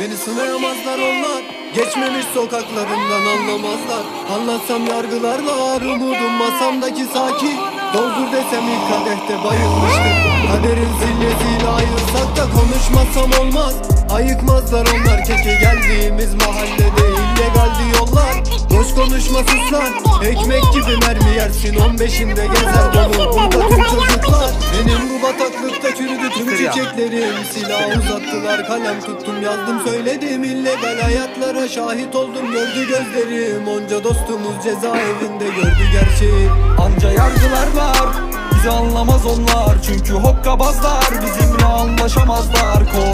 Beni sınayamazlar onlar. Geçmemiş sokaklarından anlamazlar. Anlatsam yargılarlar Umudum. Masamdaki sakin Doldur desem ilk kadehte bayılmıştım. Kaderin zillesiyle ayırsak da konuşmasam olmaz. Ayıkmazlar onlar keke geldiğimiz mahallede. İllegaldi yollar. Boş konuşma suslar Ekmek gibi mermi yersin. 15'inde gezer dolu çiçeklerim Silah uzattılar kalem tuttum yazdım söyledim. İllegal hayatlara şahit oldum gördü gözlerim. Onca dostumuz cezaevinde gördü gerçeği Anca yargılar var Bizi anlamaz onlar. Çünkü hokkabazlar Bizimle anlaşamazlar. Korku